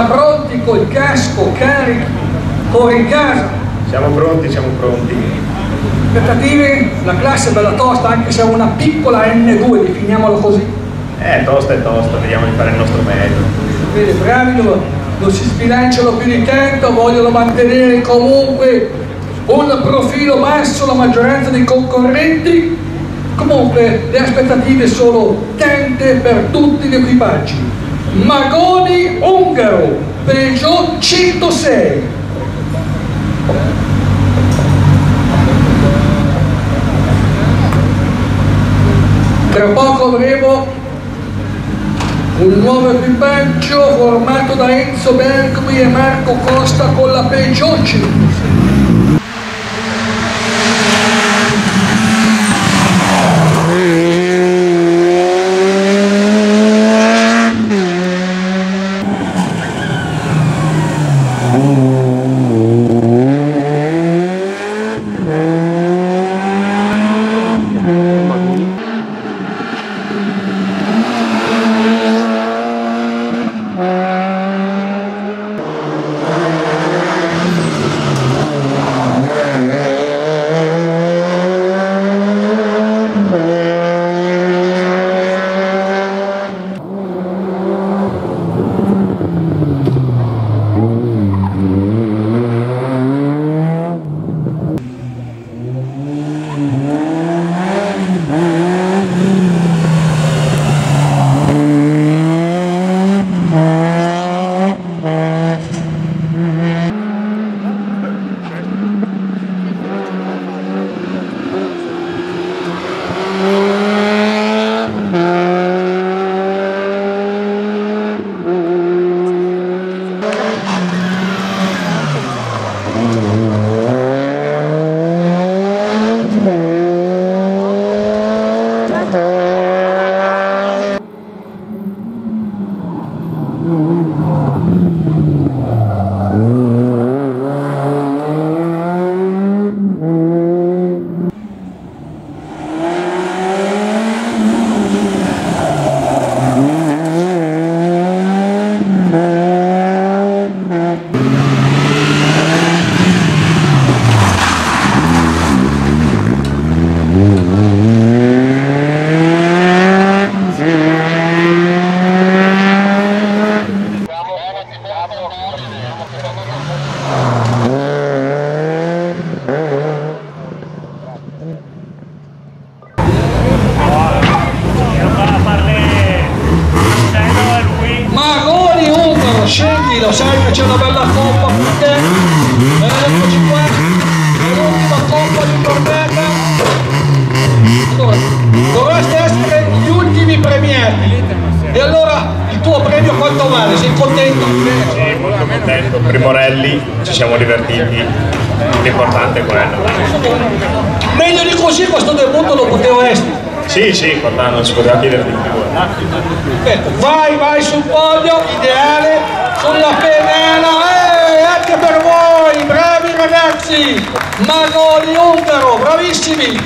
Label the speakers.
Speaker 1: Già pronti col casco, carichi, fuori in casa.
Speaker 2: Siamo pronti, siamo pronti.
Speaker 1: Aspettative, la classe è bella tosta, anche se è una piccola N2, definiamolo così.
Speaker 2: Eh, tosta è tosta, vediamo di fare il nostro meglio.
Speaker 1: Vede, bravi non, non si sbilanciano più di tanto, vogliono mantenere comunque un profilo basso la maggioranza dei concorrenti. Comunque le aspettative sono tante per tutti gli equipaggi. Magoni Ungaro, Peugeot 106. Tra poco avremo un nuovo equipaggio formato da Enzo Bergmi e Marco Costa con la Peugeot 106. Hum. Lo sai che c'è una bella coppa per te. Eccoci qua, l'ultima coppa di tornata. Allora, dovreste essere gli ultimi premiati. E allora il tuo premio quanto vale? Sei contento?
Speaker 2: Sì, molto contento. Primorelli, ci siamo divertiti. L'importante è quello.
Speaker 1: Meglio di così questo debutto lo potevo essere.
Speaker 2: Sì, sì, guarda, non si poteva chiedere di più.
Speaker 1: Ecco, vai, vai sul podio, ideale, sulla pennella, eh, anche per voi, bravi ragazzi, Magoni Ungaro, bravissimi,